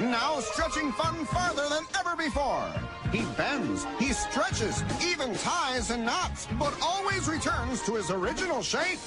Now stretching fun farther than ever before. He bends, he stretches, even ties and knots, but always returns to his original shape.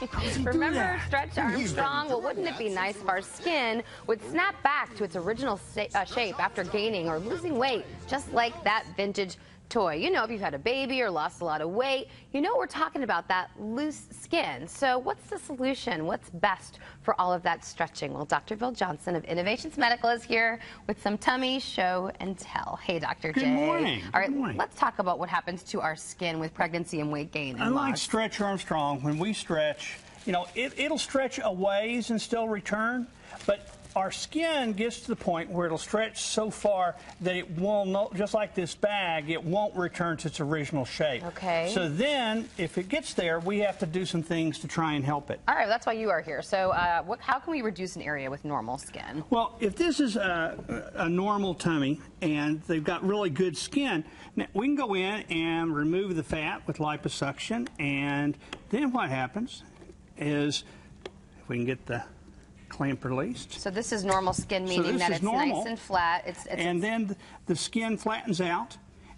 Remember Stretch Armstrong? Well, wouldn't it be nice if our skin would snap back to its original uh, shape after gaining or losing weight, just like that vintage toy. You know, if you've had a baby or lost a lot of weight, you know we're talking about that loose skin. So what's the solution? What's best for all of that stretching? Well, Dr. Bill Johnson of Innovations Medical is here with some tummy show and tell. Hey, Dr. Good J. Morning. All right, Good morning. let's talk about what happens to our skin with pregnancy and weight gain. And Unlike loss. Stretch Armstrong, when we stretch, you know, it, it'll stretch a ways and still return, but our skin gets to the point where it'll stretch so far that it will not, just like this bag, it won't return to its original shape. Okay. So then, if it gets there, we have to do some things to try and help it. All right, that's why you are here. So uh, what, how can we reduce an area with normal skin? Well, if this is a, a normal tummy and they've got really good skin, now we can go in and remove the fat with liposuction, and then what happens is, if we can get the clamp released. So this is normal skin, meaning this that it's normal. nice and flat. It's, it's and then the skin flattens out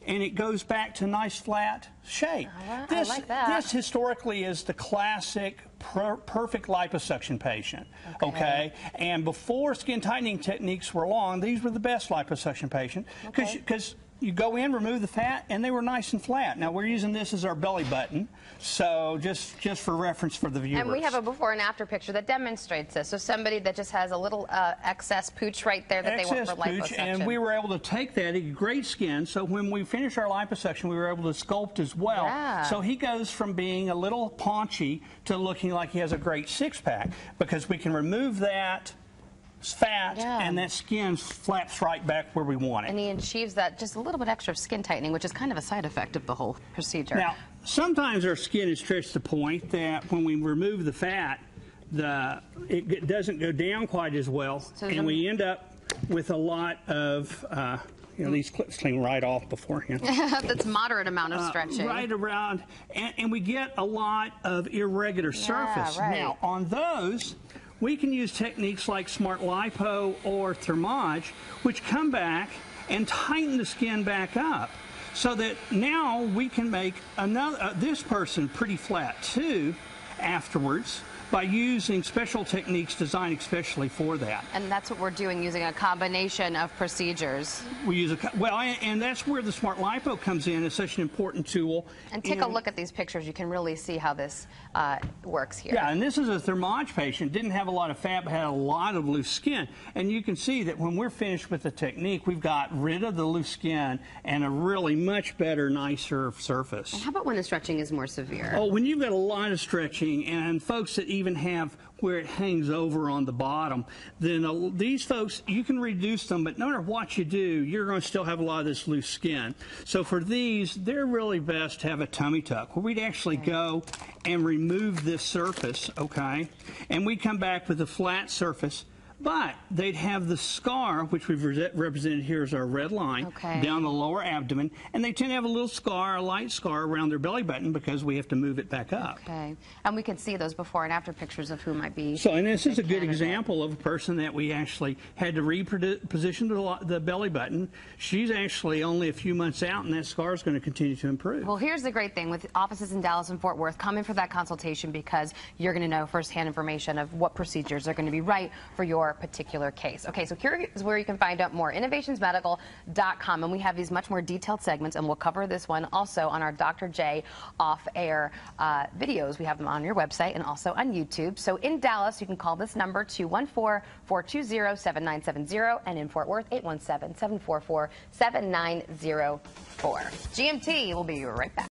and it goes back to nice flat shape. I this, like that. this historically is the classic per perfect liposuction patient. Okay. And before skin tightening techniques were along, these were the best liposuction patient because Okay. You go in, remove the fat, and they were nice and flat. Now we're using this as our belly button, so just just for reference for the viewers. And we have a before and after picture that demonstrates this. So somebody that just has a little uh, excess pooch right there that they want excess for pooch, liposuction. and we were able to take that, he great skin, so when we finished our liposuction, we were able to sculpt as well. Yeah. So he goes from being a little paunchy to looking like he has a great six-pack because we can remove that fat Yeah. and that skin flaps right back where we want it. and he achieves that just a little bit extra skin tightening, which is kind of a side effect of the whole procedure. Now, sometimes our skin is stretched to the point that when we remove the fat, the it g- doesn't go down quite as well, So and we end up with a lot of, uh, you know, these clips clean right off beforehand. That's moderate amount of stretching. Uh, Right around, and, and we get a lot of irregular surface. right. Now, on those, we can use techniques like Smart Lipo or Thermage, which come back and tighten the skin back up. So that now we can make another uh, this person pretty flat too afterwards by using special techniques designed especially for that. And that's what we're doing using a combination of procedures. We use a well, and, and that's where the Smart Lipo comes in as such an important tool. And take a look at these pictures. You can really see how this uh, works here. Yeah, and this is a Thermage patient. Didn't have a lot of fat, but had a lot of loose skin. And you can see that when we're finished with the technique, we've got rid of the loose skin and a really much better, nicer surface. How about when the stretching is more severe? Oh, when you've got a lot of stretching and folks that even have where it hangs over on the bottom, then uh, these folks, you can reduce them, but no matter what you do, you're going to still have a lot of this loose skin. So for these, they're really best to have a tummy tuck where we'd actually go and remove this surface, okay? And we come back with a flat surface. But they'd have the scar, which we've re- represented here as our red line, Okay. down the lower abdomen, and they tend to have a little scar, a light scar around their belly button because we have to move it back up. Okay. And we can see those before and after pictures of who might be. So, and this is a good example of a person that we actually had to reposition the, the belly button. She's actually only a few months out, and that scar is going to continue to improve. Well, here's the great thing with offices in Dallas and Fort Worth, come in for that consultation because you're going to know firsthand information of what procedures are going to be right for your particular case. Okay, so here is where you can find out more innovationsmedical.com, and we have these much more detailed segments, and we'll cover this one also on our Dr. J off air uh, videos. We have them on your website and also on YouTube. So in Dallas, you can call this number 214 420 7970, and in Fort Worth, 817 744 7904. GMT will be right back.